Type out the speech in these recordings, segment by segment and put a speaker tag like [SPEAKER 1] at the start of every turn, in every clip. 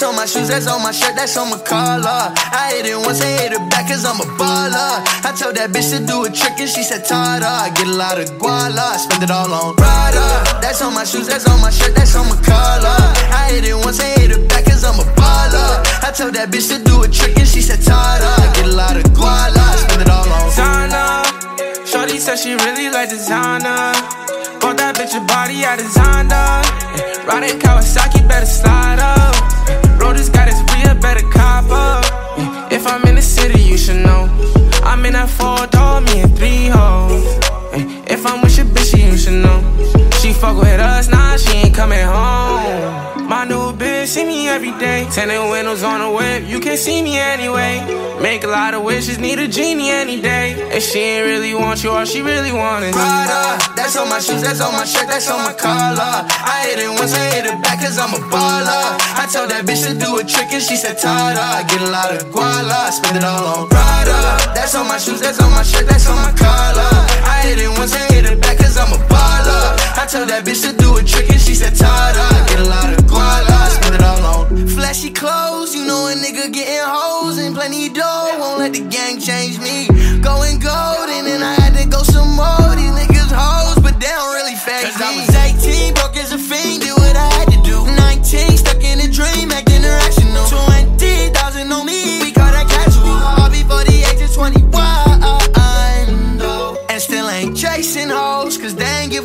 [SPEAKER 1] my shoes, that's on my shirt, that's on my collar. I hit it once, I hit it back, cause I'm a baller. I told that bitch to do a trick and she said, Tada. I get a lot of guala, spend it all on Prada. That's on my shoes, that's on my shirt, that's on my collar. I hit it once, I hit it back, cause I'm a baller. I told that bitch to do a trick and she said, Tada. I get a lot of guala, spend it all on
[SPEAKER 2] Zana. Shorty said she really like designer. Bought that bitch a body I designed her. Riding Kawasaki, better slide up. If I'm in the city, you should know. I'm in that four door, me and three hoes. If I'm with your bitch, you should know. She fuck with us, nah, she ain't coming home. My new bitch see me every day. Tinted windows on the whip, you can't see me anyway. Make a lot of wishes, need a genie any day. If she ain't really want you, all she really want is
[SPEAKER 1] Prada. That's on my shoes, that's on my shirt, that's on my collar. I hit it once, I hit it back, cause I'm a baller. I told that bitch to do a trick and she said, Tada. I get a lot of guala, spend it all on Prada. That's on my shoes, that's on my shirt, that's on my collar. I hit it once, I hit it back, cause I'm a baller. I told that bitch to do a trick and she said, Tada. I get a lot of guala, spend it all on flashy clothes. You know a nigga getting hoes plenty dough. Won't let the gang change me. Go and then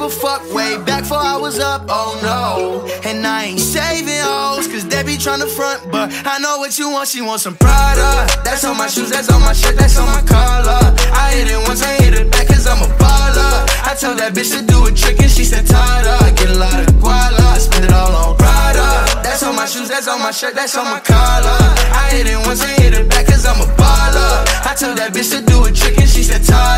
[SPEAKER 1] a fuck way back before I was up, oh no. And I ain't saving hoes, cause they be tryna front, but I know what you want, she wants some Prada. That's on my shoes, that's on my shirt, that's on my collar. I hit it once, I hit it back, cause I'm a baller. I told that bitch to do a trick and she said, Tada. I get a lot of guala, spend it all on Prada. That's on my shoes, that's on my shirt, that's on my collar. I hit it once, I hit it back, cause I'm a baller. I told that bitch to do a trick and she said, Tada.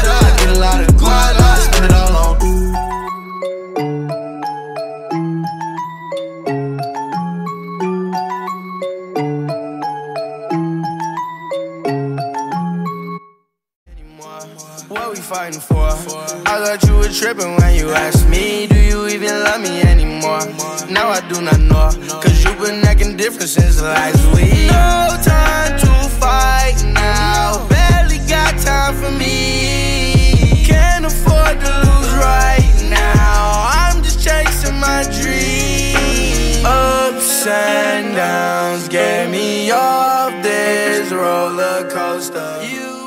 [SPEAKER 3] We fighting for? I thought you were tripping when you asked me, Do you even love me anymore? Now I do not know, cause you've been acting different since last week. No time to fight now, barely got time for me. Can't afford to lose right now, I'm just chasing my dream. Ups and downs, get me off this roller coaster. You.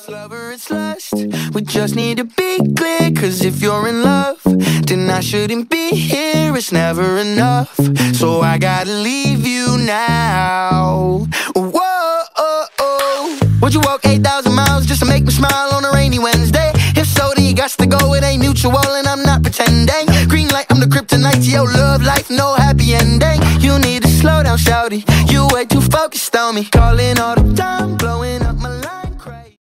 [SPEAKER 3] It's love or it's lust. We just need to be clear. Cause if you're in love, then I shouldn't be here. It's never enough. So I gotta leave you now. Whoa, oh, oh. Would you walk 8,000 miles just to make me smile on a rainy Wednesday? If so, then you got to go. It ain't mutual, and I'm not pretending. Green light, I'm the kryptonite to your love life. No happy ending. You need to slow down, shouty. You way too focused on me. Calling all the.